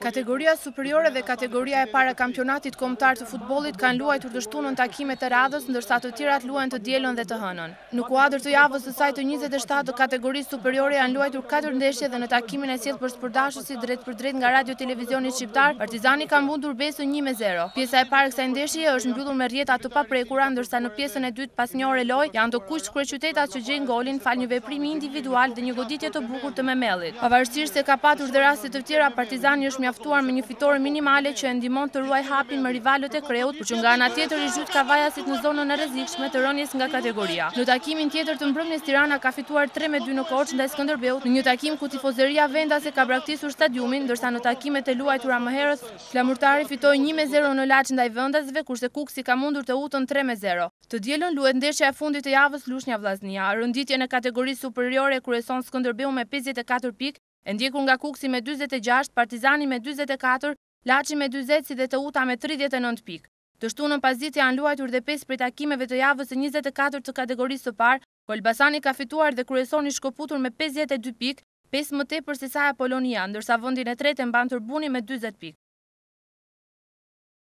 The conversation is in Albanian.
Kategoria Superiore dhe Kategoria e Parë e Kampionatit Kombëtar të Futbollit kanë luajtur të shtunën takimet e radhës, ndërsa të tjerat luajnë të dielën dhe të hënën. Në kuadër të javës së saj të njëzet e shtatë të Kategorisë Superiore janë luajtur katër ndeshje dhe në takimin e sjellë për sportdashësit drejtpërdrejt nga Radio Televizioni Shqiptar, Partizani ka mundur Besën një me zero. Pjesa e parë e kësaj ndeshjeje është mbyllur me rrjeta të paprekura, ndërsa në pjesën e dytë pas një ore lojë janë të kuqtë kryeqytetas që gjejnë golin falë një veprimi individual dhe një goditje të bukur të Memellit. Pavarësisht se ka patur dhe raste të tjera, Partizani është mjaftuar me një fitore minimale që e ndihmon të ruajë hapin me rivalët e kreut, por që nga ana tjetër i zhyt kavajasit në zonën e rrezikshme të rënies nga kategoria. Në takimin tjetër të mbrëmjes Tirana ka fituar tre me dy në Korçë ndaj Skënderbeut, në një takim ku tifozeria vendase ka braktisur stadiumin, ndërsa në takimet e luajtura më herët, Flamurtari fitoi një me zero në Laç ndaj vendasve, kurse Kukësi ka mundur Teutën tre me zero. Të dielën luhet ndeshja e fundit e javës Lushnja-Vllaznia. Rënditjen e Kategorisë Superiore e kryeson Skënderbeu me pesëdhjetë e katër pikë, e ndjekur nga Kukësi me dyzet e gjashtë, Partizani me dyzet e katër, Laçi me dyzet si dhe Teuta me tridhjetë e nëntë pikë. Të shtunën pasditë janë luajtur dhe pesë prej takimeve të javës së njëzet e katërt të Kategorisë së Parë, ku Elbasani ka fituar dhe kryeson i shkëputur me pesëdhjetë e dy pikë, pesë më tepër sesa Apolonia, ndërsa vendin e tretë e mban Tërbuni me dyzet pikë.